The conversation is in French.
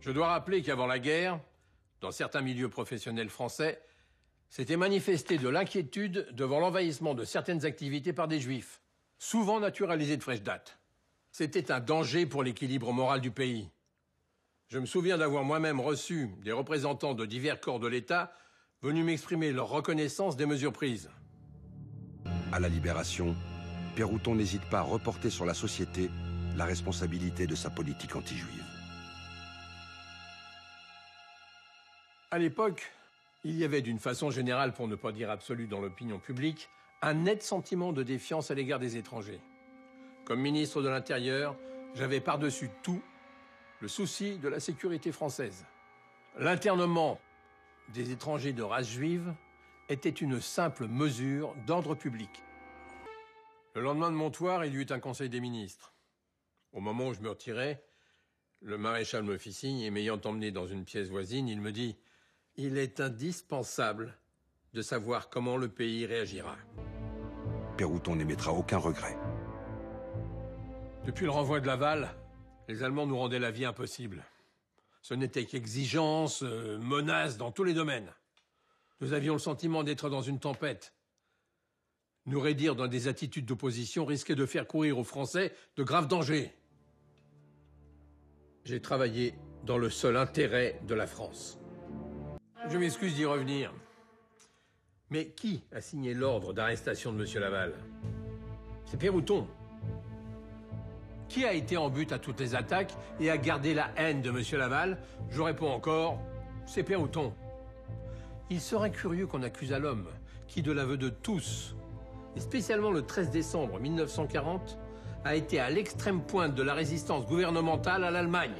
Je dois rappeler qu'avant la guerre, dans certains milieux professionnels français, s'était manifesté de l'inquiétude devant l'envahissement de certaines activités par des juifs, souvent naturalisés de fraîche date. C'était un danger pour l'équilibre moral du pays. Je me souviens d'avoir moi-même reçu des représentants de divers corps de l'État venus m'exprimer leur reconnaissance des mesures prises. À la Libération, Pérouton n'hésite pas à reporter sur la société la responsabilité de sa politique anti-juive. À l'époque, il y avait d'une façon générale, pour ne pas dire absolue dans l'opinion publique, un net sentiment de défiance à l'égard des étrangers. Comme ministre de l'Intérieur, j'avais par-dessus tout le souci de la sécurité française. L'internement des étrangers de race juive était une simple mesure d'ordre public. Le lendemain de Montoire, il y eut un conseil des ministres. Au moment où je me retirais, le maréchal me fit signe et m'ayant emmené dans une pièce voisine, il me dit Il est indispensable de savoir comment le pays réagira. Pérouton n'émettra aucun regret. Depuis le renvoi de Laval, les Allemands nous rendaient la vie impossible. Ce n'était qu'exigence, euh, menaces dans tous les domaines. Nous avions le sentiment d'être dans une tempête. Nous raidir dans des attitudes d'opposition risquait de faire courir aux Français de graves dangers. J'ai travaillé dans le seul intérêt de la France. Je m'excuse d'y revenir. Mais qui a signé l'ordre d'arrestation de M. Laval? C'est Pérouton. Qui a été en but à toutes les attaques et a gardé la haine de M. Laval? Je réponds encore, c'est Pérouton. Il serait curieux qu'on accuse à l'homme qui, de l'aveu de tous, et spécialement le 13 décembre 1940, a été à l'extrême pointe de la résistance gouvernementale à l'Allemagne.